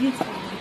детство.